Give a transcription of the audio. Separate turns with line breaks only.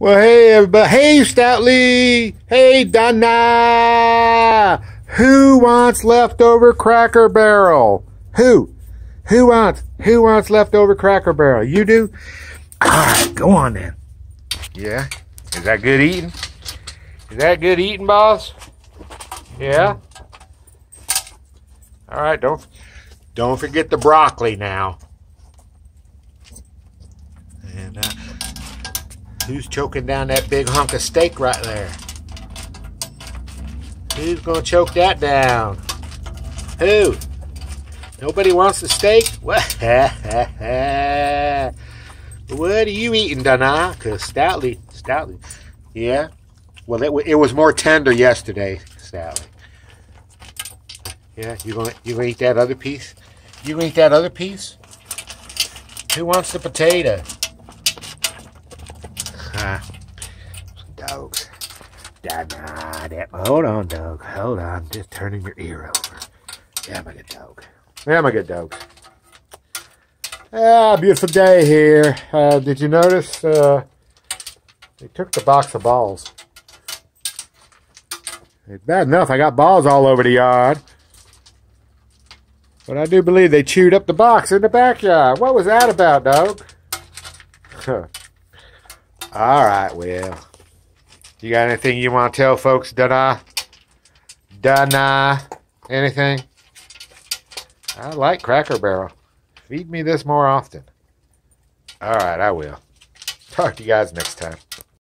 Well, hey, everybody. Hey, Stout Lee. Hey, Donna. Who wants leftover Cracker Barrel? Who? Who wants? Who wants leftover Cracker Barrel? You do? All right, go on then. Yeah? Is that good eating? Is that good eating, boss? Yeah? All right, don't don't forget the broccoli now. And uh, who's choking down that big hunk of steak right there? Who's gonna choke that down? Who? Nobody wants the steak? What? what are you eating, Donna? Cause Stout Lee, stoutly, yeah. Well, it, it was more tender yesterday, Sally. Yeah, you gonna you gonna eat that other piece? You gonna eat that other piece? Who wants the potato? Ah, dogs. Nah, nah, hold on, dog. Hold on. Just turning your ear over. Yeah, my good dog. Yeah, my good dog. Ah, beautiful day here. Uh, did you notice uh, they took the box of balls? It's bad enough I got balls all over the yard. But I do believe they chewed up the box in the backyard. What was that about, dog? All right, well. You got anything you want to tell folks, Donna? Donna? Anything? I like Cracker Barrel. Feed me this more often. All right, I will. Talk to you guys next time.